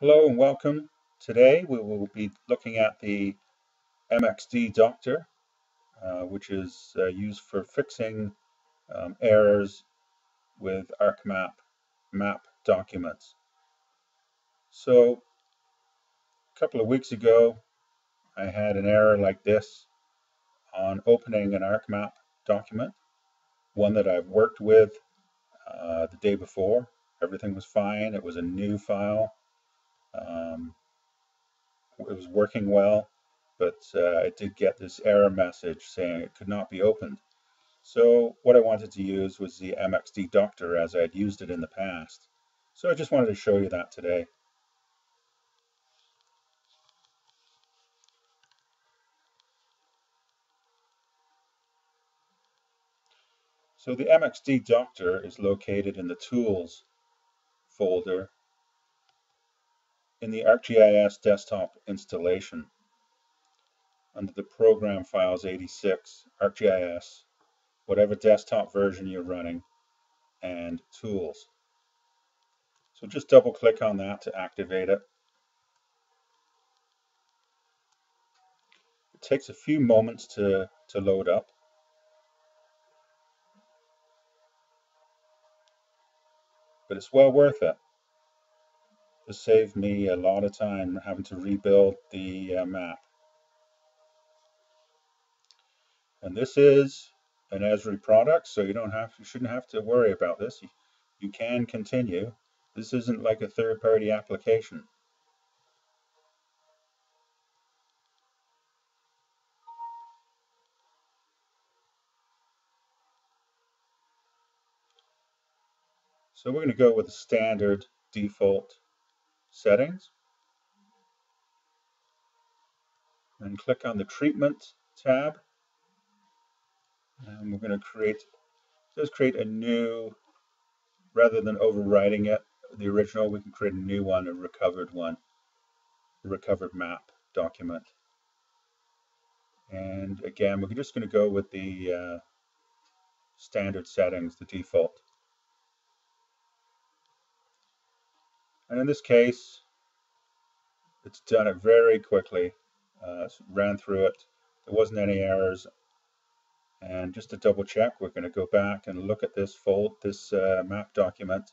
Hello and welcome. Today we will be looking at the MXD Doctor, uh, which is uh, used for fixing um, errors with ArcMap map documents. So a couple of weeks ago I had an error like this on opening an ArcMap document, one that I've worked with uh, the day before. Everything was fine. It was a new file. Um, it was working well, but uh, it did get this error message saying it could not be opened. So what I wanted to use was the MXD Doctor as I had used it in the past. So I just wanted to show you that today. So the MXD Doctor is located in the Tools folder in the ArcGIS desktop installation under the Program Files 86, ArcGIS, whatever desktop version you're running, and Tools. So just double click on that to activate it. It takes a few moments to, to load up. But it's well worth it. This saved me a lot of time having to rebuild the uh, map. And this is an Esri product, so you don't have you shouldn't have to worry about this. You, you can continue. This isn't like a third-party application. So we're going to go with the standard default settings and click on the treatment tab and we're going to create just create a new rather than overwriting it the original we can create a new one a recovered one a recovered map document. And again we're just going to go with the uh, standard settings the default And in this case, it's done it very quickly. Uh, ran through it. There wasn't any errors. And just to double check, we're going to go back and look at this fold, this uh, map document.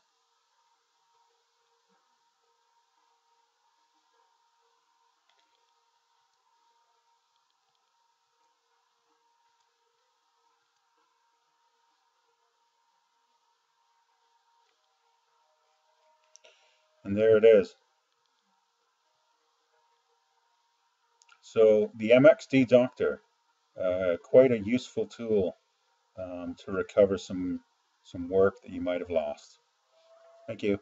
And there it is. So the MXD Doctor, uh, quite a useful tool um, to recover some some work that you might have lost. Thank you.